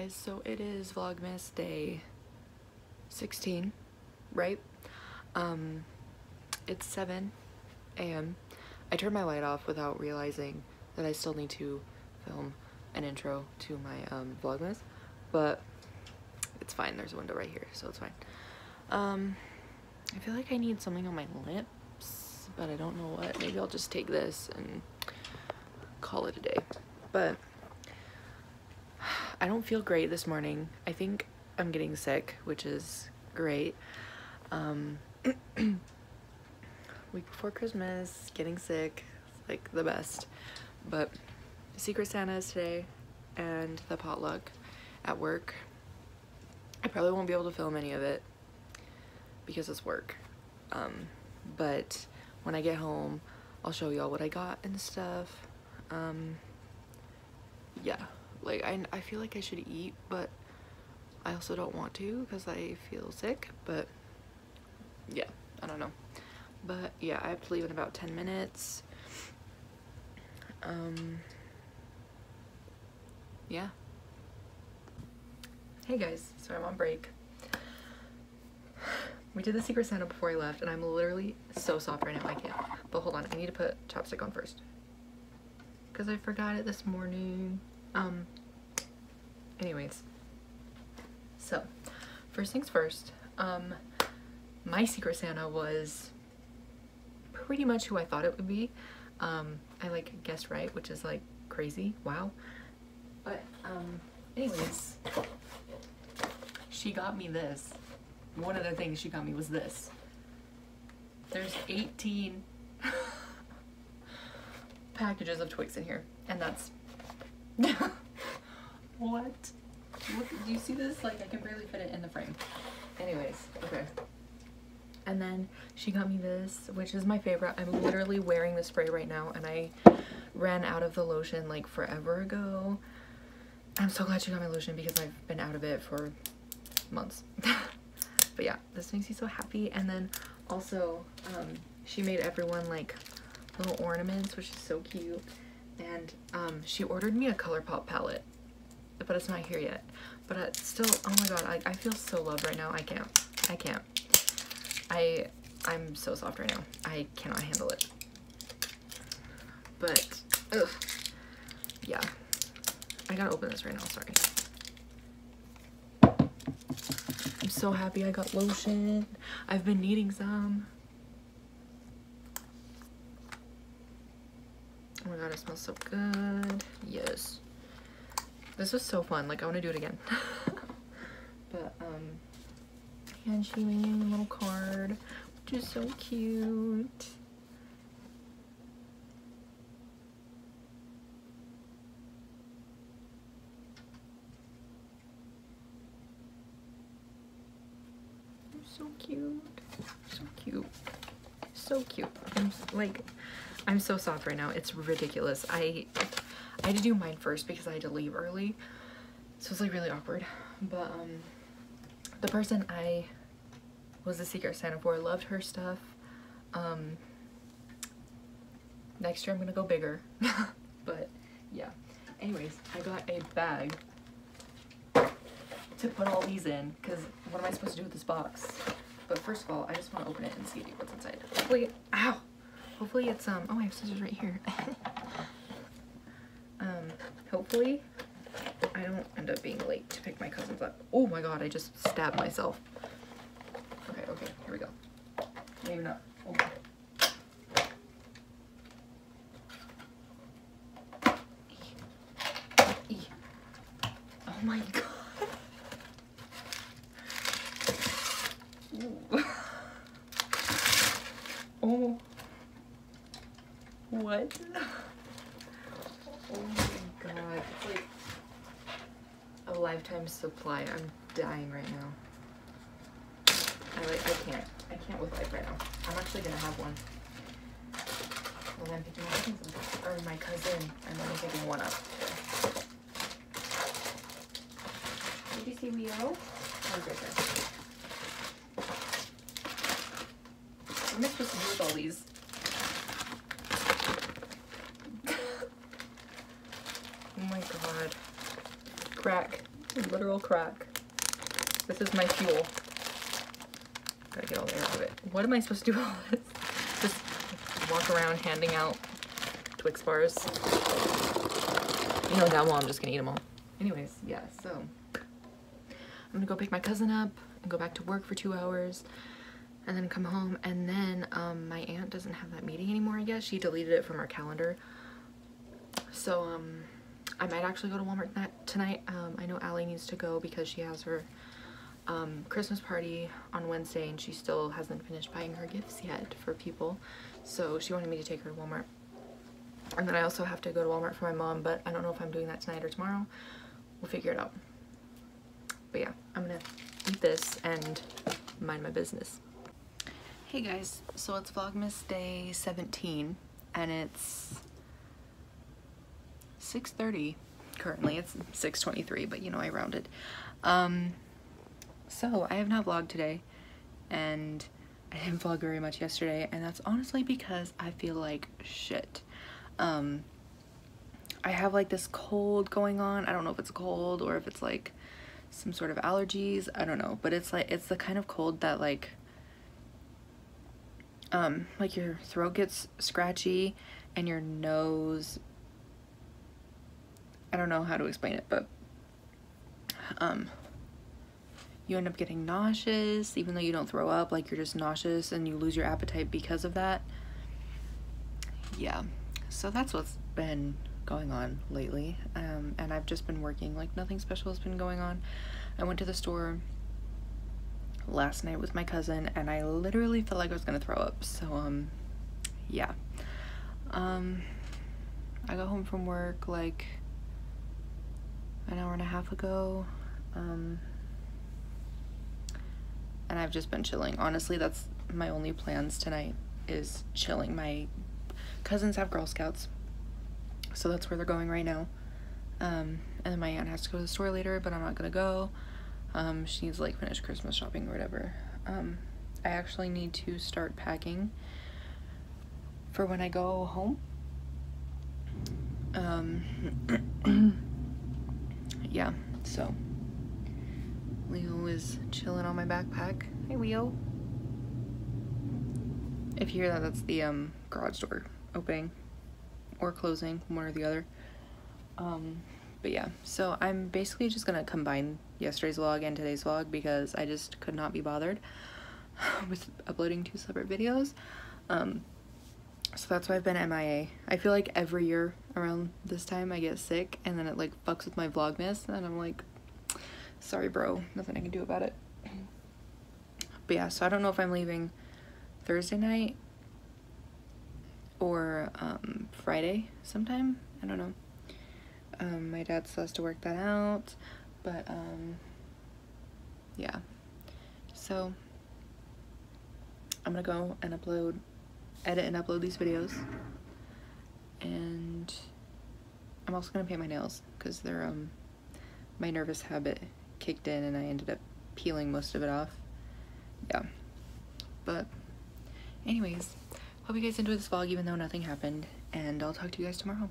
Guys, so it is Vlogmas day 16, right? Um, it's 7 a.m. I turned my light off without realizing that I still need to film an intro to my um, Vlogmas, but it's fine. There's a window right here, so it's fine. Um, I feel like I need something on my lips, but I don't know what. Maybe I'll just take this and call it a day. But I don't feel great this morning. I think I'm getting sick, which is great. Um, week before Christmas, getting sick, like the best. But Secret Santa is today and the potluck at work. I probably won't be able to film any of it because it's work. Um, but when I get home, I'll show y'all what I got and stuff. Um, yeah, like I, I feel like I should eat, but I also don't want to because I feel sick, but yeah, I don't know. But yeah, I have to leave in about 10 minutes. Um, yeah. Hey guys, so I'm on break. We did the Secret Santa before I left, and I'm literally so soft right now, I can't. But hold on, I need to put chapstick on first. Because I forgot it this morning. Um, anyways. So, first things first, um, my Secret Santa was pretty much who I thought it would be. Um, I like guessed right, which is like crazy, wow. But, um, anyways, she got me this. One of the things she got me was this. There's 18 packages of Twix in here, and that's what? Look, do you see this? Like, I can barely fit it in the frame. Anyways, okay. And then she got me this, which is my favorite. I'm literally wearing the spray right now, and I ran out of the lotion like forever ago. I'm so glad she got my lotion because I've been out of it for months. but yeah, this makes me so happy. And then also, um, she made everyone like little ornaments, which is so cute. And um, she ordered me a ColourPop palette, but it's not here yet. But uh, still, oh my god, I, I feel so loved right now. I can't. I can't. I, I'm so soft right now. I cannot handle it. But, ugh. Yeah. I gotta open this right now, sorry. I'm so happy I got lotion. I've been needing some. Oh my god, it smells so good. Yes. This was so fun. Like, I want to do it again. but, um, and she made me a little card, which is so cute. so cute. So cute. So cute. I'm like, I'm so soft right now. It's ridiculous. I, I had to do mine first because I had to leave early. So it's like really awkward. But um, the person I was the Secret Santa for loved her stuff. Um, next year I'm gonna go bigger. but yeah. Anyways, I got a bag to put all these in because what am I supposed to do with this box? But first of all, I just want to open it and see what's inside. Hopefully, ow! Hopefully it's, um, oh, I have scissors right here. hopefully I don't end up being late to pick my cousins up. Oh my god, I just stabbed myself. Okay, okay, here we go. Maybe not. Okay. Oh. oh my god. oh. What? Oh my god. It's like a lifetime supply. I'm dying right now. I like I can't. I can't with life right now. I'm actually gonna have one. Well I'm picking my cousin or my cousin I'm only picking one up. Did you see Leo? Oh, right there. What am I supposed to do with all these? oh my god. Crack. Literal crack. This is my fuel. Gotta get all the air out of it. What am I supposed to do all this? Just walk around handing out Twix bars. You know damn well I'm just gonna eat them all. Anyways, yeah, so I'm gonna go pick my cousin up and go back to work for two hours and then come home and then um, my aunt doesn't have that meeting anymore I guess she deleted it from our calendar so um, I might actually go to Walmart that tonight. Um, I know Allie needs to go because she has her um, Christmas party on Wednesday and she still hasn't finished buying her gifts yet for people. So she wanted me to take her to Walmart. And then I also have to go to Walmart for my mom but I don't know if I'm doing that tonight or tomorrow. We'll figure it out. But yeah I'm gonna eat this and mind my business. Hey guys, so it's Vlogmas day 17 and it's 6.30 currently. It's 6.23 but you know I rounded. Um, so I have not vlogged today and I didn't vlog very much yesterday and that's honestly because I feel like shit. Um, I have like this cold going on. I don't know if it's a cold or if it's like some sort of allergies. I don't know, but it's like it's the kind of cold that like um, like your throat gets scratchy and your nose I don't know how to explain it but um, you end up getting nauseous even though you don't throw up like you're just nauseous and you lose your appetite because of that. Yeah so that's what's been going on lately um, and I've just been working like nothing special has been going on. I went to the store last night with my cousin and I literally felt like I was gonna throw up so um yeah. Um I got home from work like an hour and a half ago um and I've just been chilling honestly that's my only plans tonight is chilling my cousins have Girl Scouts so that's where they're going right now um and then my aunt has to go to the store later but I'm not gonna go um, she needs to like finish Christmas shopping or whatever. Um, I actually need to start packing for when I go home. Um, yeah, so Leo is chilling on my backpack. Hey Leo. If you hear that, that's the um, garage door opening or closing, one or the other. Um, but yeah, so I'm basically just gonna combine yesterday's vlog and today's vlog because I just could not be bothered with uploading two separate videos. Um, so that's why I've been MIA. I feel like every year around this time I get sick and then it like fucks with my vlogmas and I'm like, sorry bro, nothing I can do about it. But yeah, so I don't know if I'm leaving Thursday night or um, Friday sometime. I don't know. Um, my dad still has to work that out, but um, yeah. So I'm gonna go and upload, edit and upload these videos, and I'm also gonna paint my nails because they're um my nervous habit kicked in and I ended up peeling most of it off. Yeah, but anyways, hope you guys enjoyed this vlog even though nothing happened, and I'll talk to you guys tomorrow.